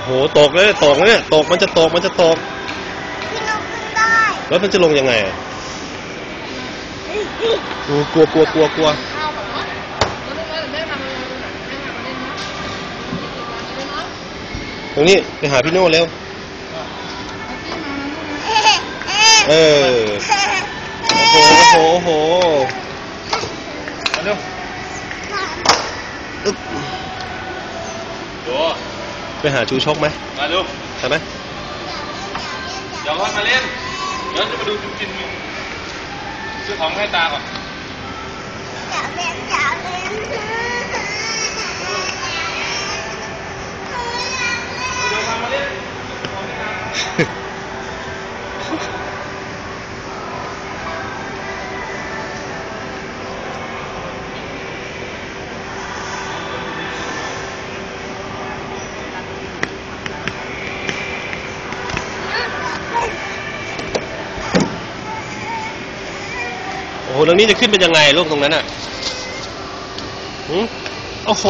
โหตกเลยตกเลยเนี่ยตกมันจะตกมันจะตกพี่นกขึ้นได้แล้วมันจะลงยังไงอะโอ้กลัวกลัวกลัวกลัวข้าวแบบว่าแล้วลูกแล้วแม่ทำอะไรตรงไหนแม่ทำอะไรนะเล่นเนาะตรงนี้ไปหาพี่โน่เร็วเออโอ้โหโอ้โหมาเร็วอึ๊บดู ไปหาชูชกไหมมาเร็วใช่ไหมเดี๋ยวค่อยมาเล่นเดี๋ยวจะมาดูจุกินมึงซื้อของให้ตาก่อนอยากเล่นอยากเล่นเดี๋ยวพามาเล่นของให้ตา โอ้โหตรงนี้จะขึ้นเป็นยังไงลูกตรงนั้นอะหืมโอ้โห